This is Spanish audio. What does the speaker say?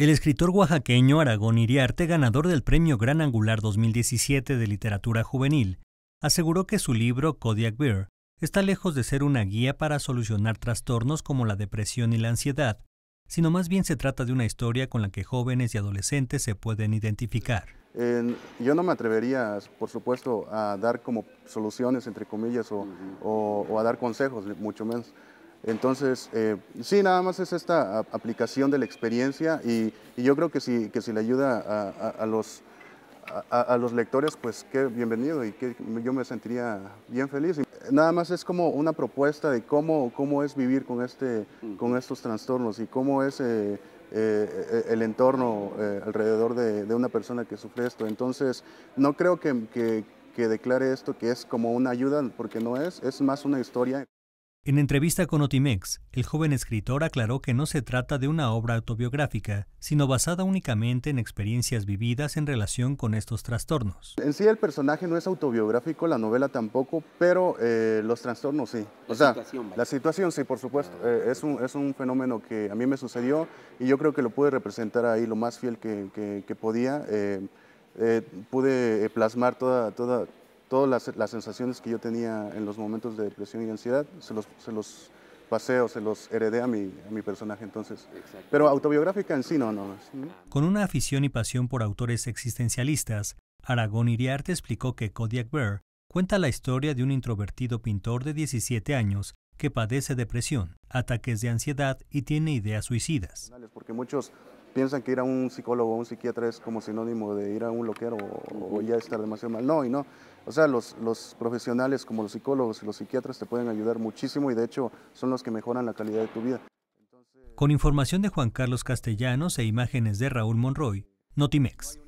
El escritor oaxaqueño Aragón Iriarte, ganador del Premio Gran Angular 2017 de Literatura Juvenil, aseguró que su libro Kodiak Bear está lejos de ser una guía para solucionar trastornos como la depresión y la ansiedad, sino más bien se trata de una historia con la que jóvenes y adolescentes se pueden identificar. yo no me atrevería, por supuesto, a dar como soluciones, entre comillas, o a dar consejos, mucho menos. Entonces, eh, sí, nada más es esta aplicación de la experiencia y, yo creo que si, que si le ayuda a, los, a, los lectores, pues qué bienvenido y que yo me sentiría bien feliz. Nada más es como una propuesta de cómo, cómo es vivir con, este, con estos trastornos y cómo es eh, eh, el entorno alrededor de, una persona que sufre esto. Entonces, no creo que, que declare esto que es como una ayuda, porque no es, es más una historia. En entrevista con Otimex, el joven escritor aclaró que no se trata de una obra autobiográfica, sino basada únicamente en experiencias vividas en relación con estos trastornos. En sí el personaje no es autobiográfico, la novela tampoco, pero eh, los trastornos sí. La situación, la situación sí, por supuesto. Eh, es, un, es un fenómeno que a mí me sucedió y yo creo que lo pude representar ahí lo más fiel que, que, podía. Eh, pude plasmar toda, toda, todas las, las, sensaciones que yo tenía en los momentos de depresión y ansiedad, se los, se los pasé o se los heredé a mi, a mi personaje entonces. Pero autobiográfica en sí no, no. Con una afición y pasión por autores existencialistas, Aragón Iriarte explicó que Kodiak Bear cuenta la historia de un introvertido pintor de 17 años que padece depresión, ataques de ansiedad y tiene ideas suicidas. Porque muchos piensan que ir a un psicólogo o un psiquiatra es como sinónimo de ir a un loquero o, ya estar demasiado mal. No, y no. O sea, los, los, profesionales como los psicólogos y los psiquiatras te pueden ayudar muchísimo y de hecho son los que mejoran la calidad de tu vida. Con información de Juan Carlos Castellanos e imágenes de Raúl Monroy, Notimex.